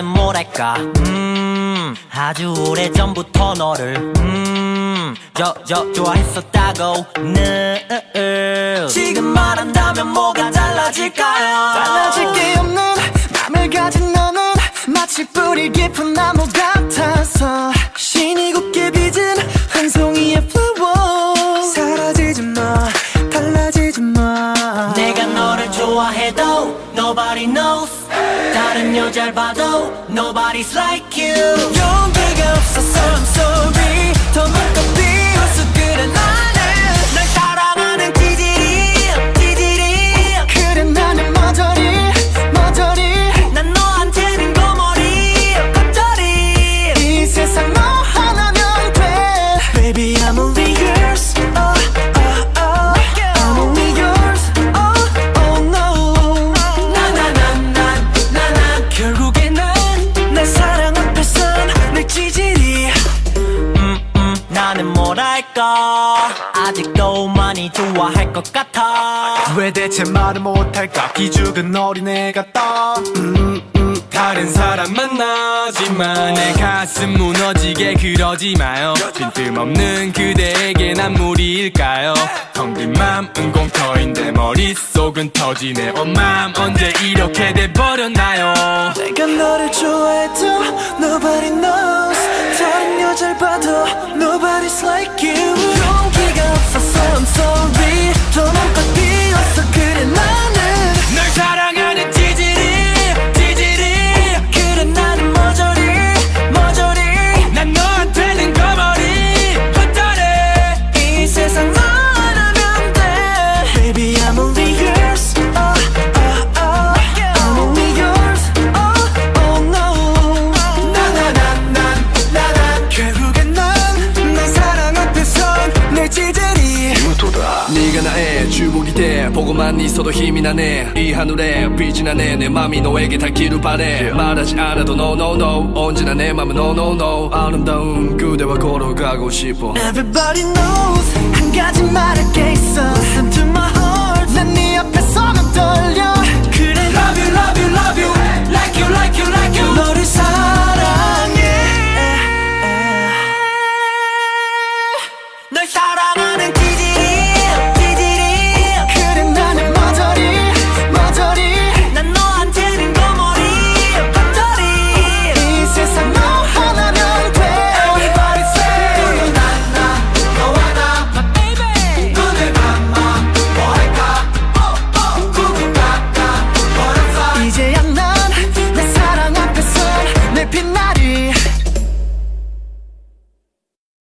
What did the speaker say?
뭐랄까? 음 아주 오래전부터 너를 음저 저 좋아했었다고. 늘 지금 말한다면 뭐가 달라질까요? 달라질 게 없는 맘을 가진 너는 마치 뿌리 깊은 나무 같 다른 여자를 봐도 nobody's like you 용기가 없어서 I'm sorry 더 눈껏 뭐랄까 아직도 많이 좋아할 것 같아. 왜 대체 말을 못할까? 기죽은 어린애 같다 다른 사람 만나지만 내 가슴 무너지게 그러지 마요. 빈틈없는 그대에게 난 무리일까요? 텅빈 맘은 공터인데 머릿속은 터지네. 엄맘 언제 이렇게 돼버렸나요? 내가 너를 좋아해도 Nobody knows 봐도 Nobody's like you 나의 주목이 돼 보고만 있어도 힘이 나네 이 하늘에 빛이 나네 내 맘이 너에게 닿기를 바래 말하지 않아도 no no no 언제나 내 맘은 no no no 아름다운 그대와 걸어가고 싶어 Everybody knows 한 가지